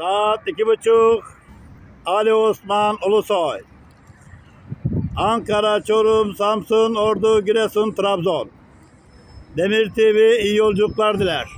Saat iki buçuk. Ali Osman Ulusoy. Ankara, Çorum, Samsun, Ordu, Giresun, Trabzon. Demir TV iyi yolculuklar diler.